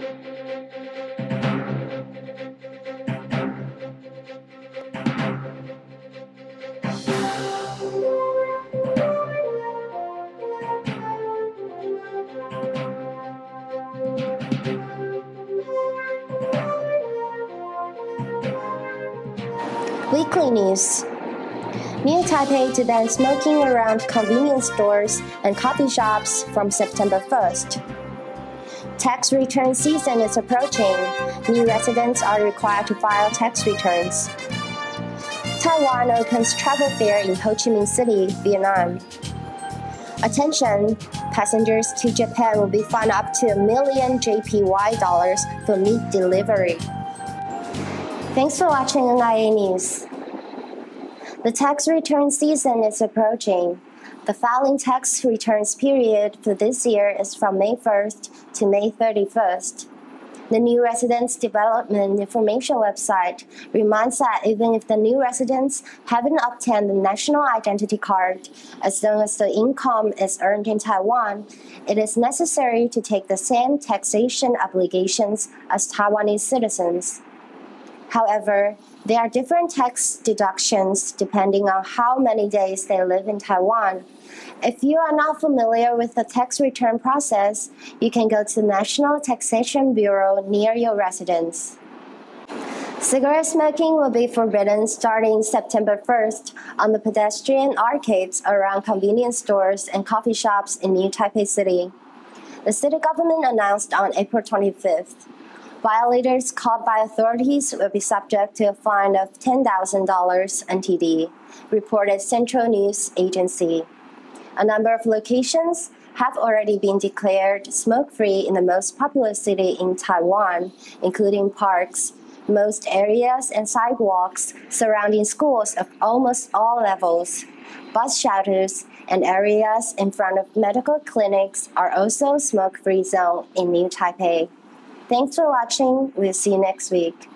Weekly News New Taipei to ban smoking around convenience stores and coffee shops from September 1st. Tax return season is approaching. New residents are required to file tax returns. Taiwan opens travel fair in Ho Chi Minh City, Vietnam. Attention, passengers to Japan will be fined up to a million JPY dollars for meat delivery. Thanks for watching NIA News. The tax return season is approaching. The filing tax returns period for this year is from May 1st to May 31st. The new residents development information website reminds that even if the new residents haven't obtained the national identity card, as long as the income is earned in Taiwan, it is necessary to take the same taxation obligations as Taiwanese citizens. However, there are different tax deductions depending on how many days they live in Taiwan. If you are not familiar with the tax return process, you can go to the National Taxation Bureau near your residence. Cigarette smoking will be forbidden starting September 1st on the pedestrian arcades around convenience stores and coffee shops in New Taipei City. The city government announced on April 25th. Violators caught by authorities will be subject to a fine of $10,000 NTD, reported Central News Agency. A number of locations have already been declared smoke free in the most populous city in Taiwan, including parks, most areas and sidewalks surrounding schools of almost all levels. Bus shelters and areas in front of medical clinics are also smoke free zone in New Taipei. Thanks for watching. We'll see you next week.